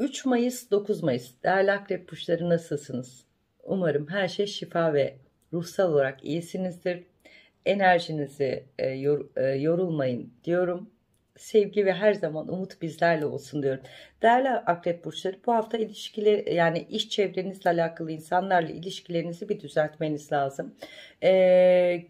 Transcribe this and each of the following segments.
3 Mayıs 9 Mayıs değerli akrep burçları nasılsınız? Umarım her şey şifa ve ruhsal olarak iyisinizdir. Enerjinizi e, yor, e, yorulmayın diyorum. Sevgi ve her zaman umut bizlerle olsun diyorum. Değerli akrep burçları bu hafta ilişkiler yani iş çevrenizle alakalı insanlarla ilişkilerinizi bir düzeltmeniz lazım. Ee,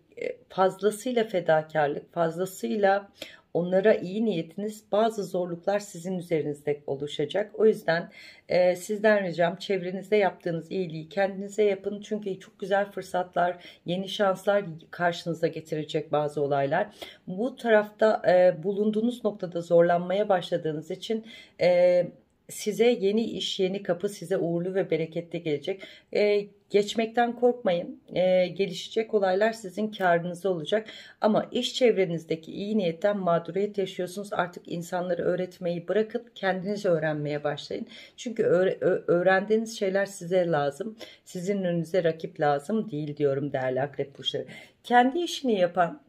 fazlasıyla fedakarlık, fazlasıyla onlara iyi niyetiniz bazı zorluklar sizin üzerinizde oluşacak. O yüzden e, sizden ricam çevrenizde yaptığınız iyiliği kendinize yapın. Çünkü çok güzel fırsatlar, yeni şanslar karşınıza getirecek bazı olaylar. Bu tarafta e, bulunduğunuz noktada zorlanmaya başladığınız için... E, size yeni iş, yeni kapı size uğurlu ve bereketli gelecek. Ee, geçmekten korkmayın. Ee, gelişecek olaylar sizin karınızda olacak. Ama iş çevrenizdeki iyi niyetten mağduriyet yaşıyorsunuz. Artık insanları öğretmeyi bırakın. Kendiniz öğrenmeye başlayın. Çünkü öğrendiğiniz şeyler size lazım. Sizin önünüze rakip lazım değil diyorum değerli akrep burçları. Kendi işini yapan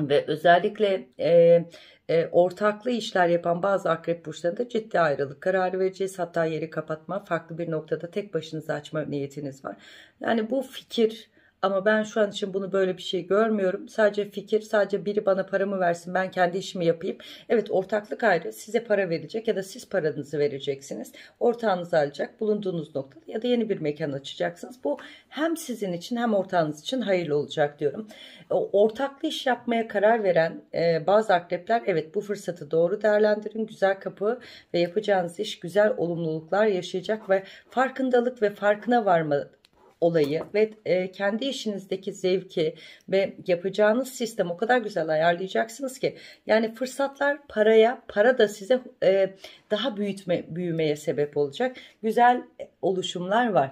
ve özellikle e, e, ortaklı işler yapan bazı akrep burçlarında ciddi ayrılık kararı vereceğiz. Hatta yeri kapatma farklı bir noktada tek başınıza açma niyetiniz var. Yani bu fikir ama ben şu an için bunu böyle bir şey görmüyorum. Sadece fikir, sadece biri bana paramı versin, ben kendi işimi yapayım. Evet ortaklık ayrı. Size para verecek ya da siz paranızı vereceksiniz. Ortağınız alacak bulunduğunuz noktada ya da yeni bir mekan açacaksınız. Bu hem sizin için hem ortağınız için hayırlı olacak diyorum. Ortaklı iş yapmaya karar veren e, bazı akrepler evet bu fırsatı doğru değerlendirin. Güzel kapı ve yapacağınız iş güzel olumluluklar yaşayacak ve farkındalık ve farkına varma olayı ve e, kendi işinizdeki zevki ve yapacağınız sistem o kadar güzel ayarlayacaksınız ki yani fırsatlar paraya para da size e, daha büyütme büyümeye sebep olacak güzel oluşumlar var.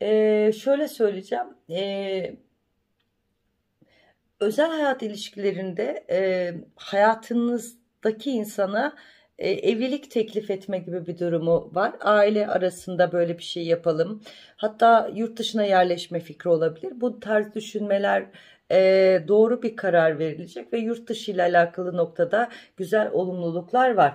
E, şöyle söyleyeceğim e, özel hayat ilişkilerinde e, hayatınızdaki insana e, evlilik teklif etme gibi bir durumu var. Aile arasında böyle bir şey yapalım. Hatta yurt dışına yerleşme fikri olabilir. Bu tarz düşünmeler e, doğru bir karar verilecek ve yurt dışı ile alakalı noktada güzel olumluluklar var.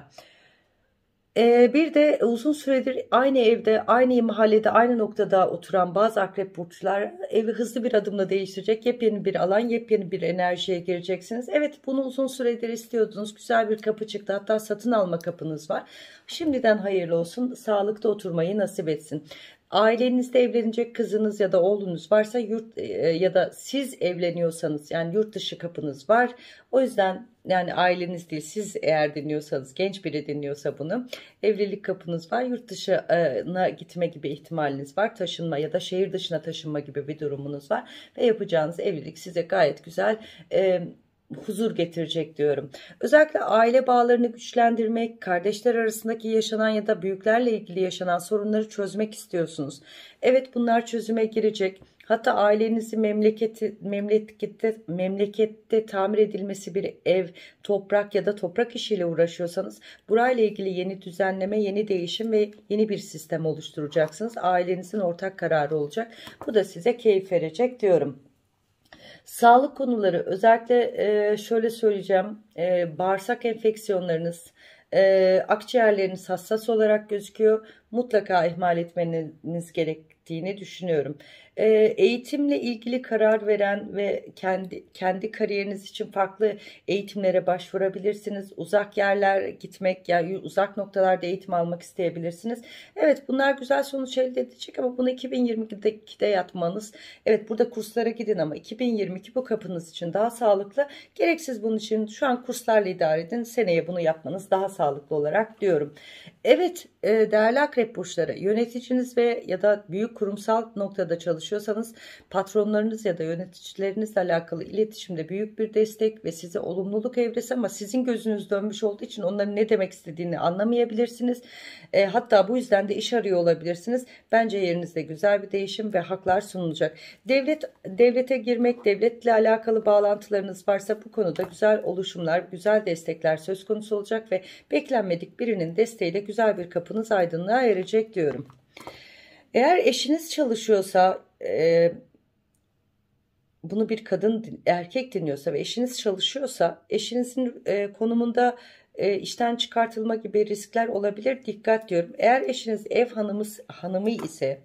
Ee, bir de uzun süredir aynı evde, aynı mahallede, aynı noktada oturan bazı akrep burçlar evi hızlı bir adımla değiştirecek. Yepyeni bir alan, yepyeni bir enerjiye gireceksiniz. Evet bunu uzun süredir istiyordunuz. Güzel bir kapı çıktı. Hatta satın alma kapınız var. Şimdiden hayırlı olsun. Sağlıkta oturmayı nasip etsin. Ailenizde evlenecek kızınız ya da oğlunuz varsa yurt e, ya da siz evleniyorsanız yani yurt dışı kapınız var. O yüzden yani aileniz değil siz eğer dinliyorsanız genç biri dinliyorsa bunu evlilik kapınız var yurt dışına gitme gibi ihtimaliniz var taşınma ya da şehir dışına taşınma gibi bir durumunuz var ve yapacağınız evlilik size gayet güzel e, huzur getirecek diyorum. Özellikle aile bağlarını güçlendirmek, kardeşler arasındaki yaşanan ya da büyüklerle ilgili yaşanan sorunları çözmek istiyorsunuz. Evet bunlar çözüme girecek. Hatta ailenizi memleketi, memlekette, memlekette tamir edilmesi bir ev, toprak ya da toprak işiyle uğraşıyorsanız burayla ilgili yeni düzenleme, yeni değişim ve yeni bir sistem oluşturacaksınız. Ailenizin ortak kararı olacak. Bu da size keyif verecek diyorum. Sağlık konuları özellikle e, şöyle söyleyeceğim e, bağırsak enfeksiyonlarınız e, akciğerleriniz hassas olarak gözüküyor. Mutlaka ihmal etmeniz gerektiğini düşünüyorum e, eğitimle ilgili karar veren ve kendi kendi kariyeriniz için farklı eğitimlere başvurabilirsiniz. Uzak yerler gitmek yani uzak noktalarda eğitim almak isteyebilirsiniz. Evet bunlar güzel sonuç elde edecek ama bunu 2022'de yapmanız. Evet burada kurslara gidin ama 2022 bu kapınız için daha sağlıklı. Gereksiz bunun için şu an kurslarla idare edin. Seneye bunu yapmanız daha sağlıklı olarak diyorum. Evet e, değerli akrep burçları yöneticiniz ve ya da büyük kurumsal noktada çalışıyorsanız patronlarınız ya da yöneticilerinizle alakalı iletişimde büyük bir destek ve size olumluluk evresi ama sizin gözünüz dönmüş olduğu için onların ne demek istediğini anlamayabilirsiniz. E, hatta bu yüzden de iş arıyor olabilirsiniz. Bence yerinizde güzel bir değişim ve haklar sunulacak. Devlet devlete girmek, devletle alakalı bağlantılarınız varsa bu konuda güzel oluşumlar, güzel destekler söz konusu olacak ve beklenmedik birinin desteğiyle güzel bir kapınız aydınlığa erecek diyorum. Eğer eşiniz çalışıyorsa e, bunu bir kadın erkek dinliyorsa ve eşiniz çalışıyorsa eşinizin e, konumunda e, işten çıkartılma gibi riskler olabilir. Dikkat diyorum. Eğer eşiniz ev hanımı, hanımı ise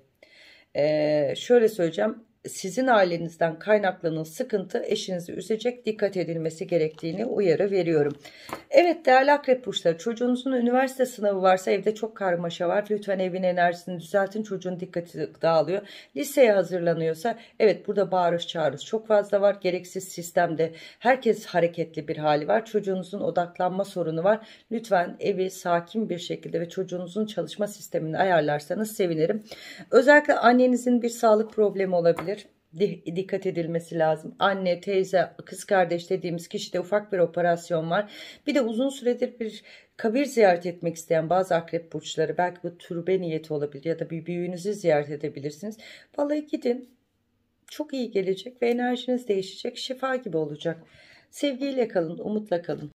e, şöyle söyleyeceğim sizin ailenizden kaynaklanan sıkıntı eşinizi üzecek dikkat edilmesi gerektiğini uyarı veriyorum. Evet değerli akrep burçları çocuğunuzun üniversite sınavı varsa evde çok karmaşa var. Lütfen evin enerjisini düzeltin çocuğun dikkati dağılıyor. Liseye hazırlanıyorsa evet burada bağırış çağırış çok fazla var. Gereksiz sistemde herkes hareketli bir hali var. Çocuğunuzun odaklanma sorunu var. Lütfen evi sakin bir şekilde ve çocuğunuzun çalışma sistemini ayarlarsanız sevinirim. Özellikle annenizin bir sağlık problemi olabilir dikkat edilmesi lazım. Anne, teyze, kız kardeş dediğimiz kişide ufak bir operasyon var. Bir de uzun süredir bir kabir ziyaret etmek isteyen bazı akrep burçları belki bu türbe niyeti olabilir ya da bir büyüğünüzü ziyaret edebilirsiniz. Vallahi gidin. Çok iyi gelecek ve enerjiniz değişecek. Şifa gibi olacak. Sevgiyle kalın, umutla kalın.